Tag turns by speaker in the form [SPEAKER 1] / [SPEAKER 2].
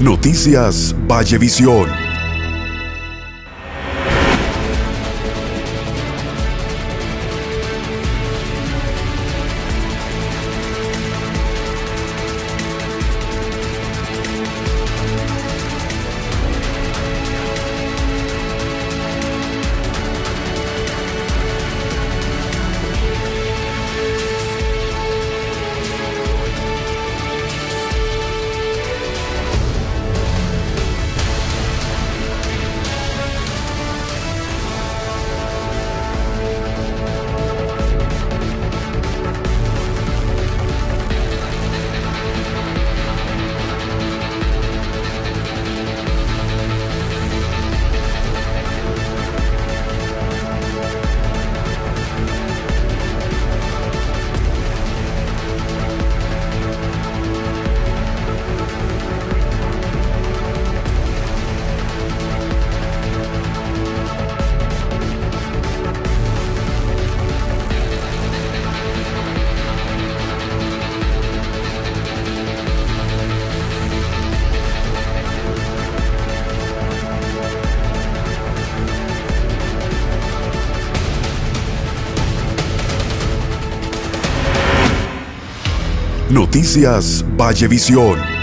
[SPEAKER 1] Noticias Vallevisión. Noticias Vallevisión.